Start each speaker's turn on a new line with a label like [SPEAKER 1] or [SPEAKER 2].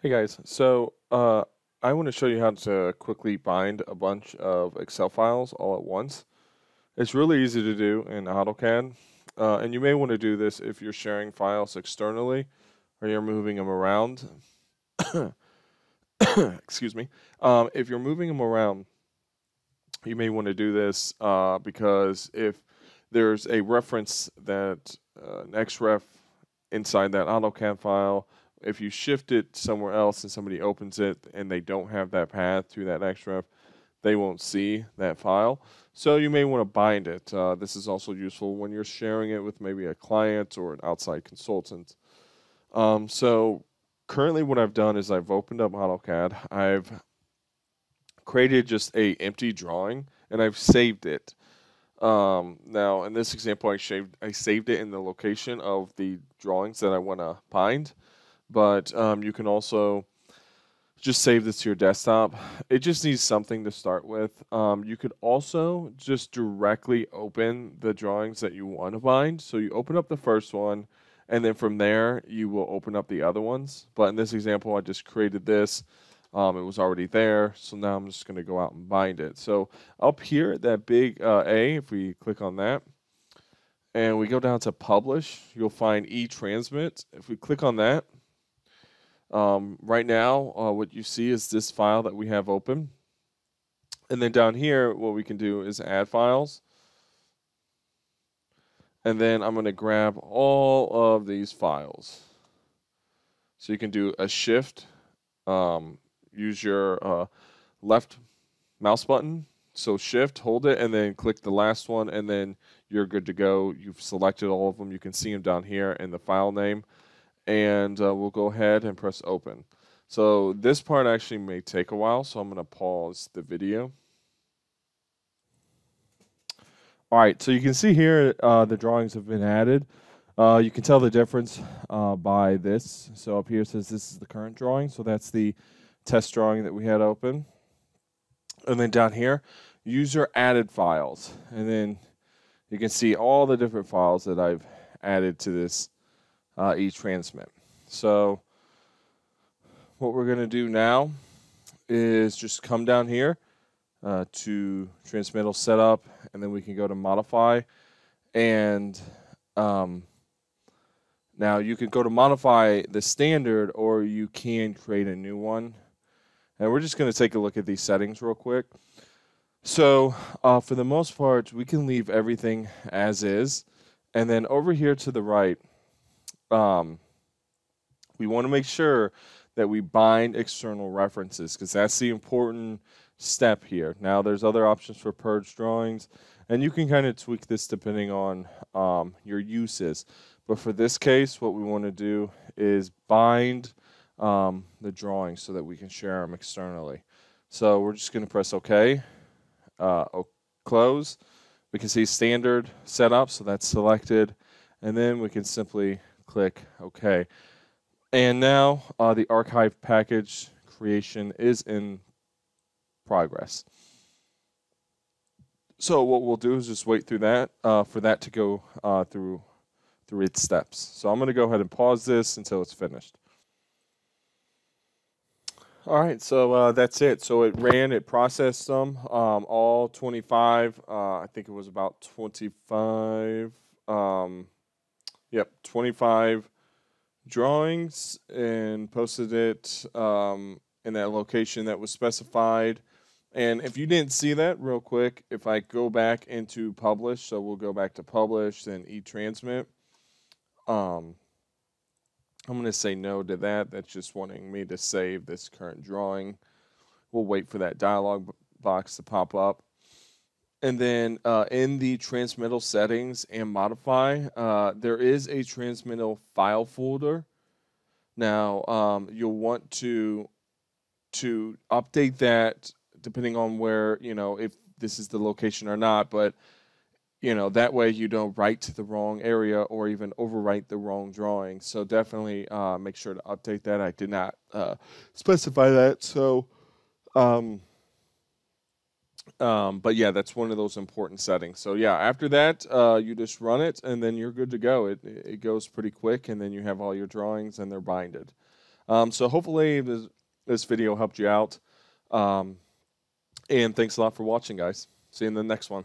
[SPEAKER 1] Hey guys, so uh, I want to show you how to quickly bind a bunch of Excel files all at once. It's really easy to do in AutoCAD, uh, and you may want to do this if you're sharing files externally or you're moving them around. Excuse me. Um, if you're moving them around, you may want to do this uh, because if there's a reference that uh, an XREF inside that AutoCAD file if you shift it somewhere else and somebody opens it and they don't have that path to that XREF, they won't see that file. So you may want to bind it. Uh, this is also useful when you're sharing it with maybe a client or an outside consultant. Um, so currently what I've done is I've opened up AutoCAD. I've created just a empty drawing and I've saved it. Um, now in this example, I saved I saved it in the location of the drawings that I want to bind but um, you can also just save this to your desktop. It just needs something to start with. Um, you could also just directly open the drawings that you want to bind. So you open up the first one, and then from there you will open up the other ones. But in this example, I just created this. Um, it was already there, so now I'm just going to go out and bind it. So up here, that big uh, A, if we click on that, and we go down to Publish, you'll find E-Transmit. If we click on that, um, right now, uh, what you see is this file that we have open. And then down here, what we can do is add files. And then I'm going to grab all of these files. So you can do a shift, um, use your uh, left mouse button. So shift, hold it, and then click the last one, and then you're good to go. You've selected all of them. You can see them down here in the file name and uh, we'll go ahead and press open. So this part actually may take a while, so I'm going to pause the video. All right, so you can see here uh, the drawings have been added. Uh, you can tell the difference uh, by this. So up here says this is the current drawing, so that's the test drawing that we had open. And then down here, user added files. And then you can see all the different files that I've added to this uh, eTransmit. So what we're going to do now is just come down here uh, to transmittal setup, and then we can go to modify. And um, now you can go to modify the standard, or you can create a new one. And we're just going to take a look at these settings real quick. So uh, for the most part, we can leave everything as is. And then over here to the right, um, we want to make sure that we bind external references because that's the important step here. Now, there's other options for purge drawings, and you can kind of tweak this depending on um, your uses. But for this case, what we want to do is bind um, the drawings so that we can share them externally. So we're just going to press OK, uh, close. We can see standard setup, so that's selected. And then we can simply click OK. And now uh, the archive package creation is in progress. So what we'll do is just wait through that uh, for that to go uh, through through its steps. So I'm going to go ahead and pause this until it's finished. All right, so uh, that's it. So it ran, it processed them, um, all 25. Uh, I think it was about 25. Um, Yep, 25 drawings and posted it um, in that location that was specified. And if you didn't see that real quick, if I go back into publish, so we'll go back to publish, then e-transmit. Um, I'm going to say no to that. That's just wanting me to save this current drawing. We'll wait for that dialog box to pop up. And then uh, in the transmittal settings and modify, uh, there is a transmittal file folder. Now um, you'll want to to update that depending on where you know if this is the location or not. But you know that way you don't write to the wrong area or even overwrite the wrong drawing. So definitely uh, make sure to update that. I did not uh, specify that, so. Um, um, but yeah, that's one of those important settings. So yeah, after that, uh, you just run it and then you're good to go. It, it goes pretty quick and then you have all your drawings and they're binded. Um, so hopefully this, this video helped you out. Um, and thanks a lot for watching, guys. See you in the next one.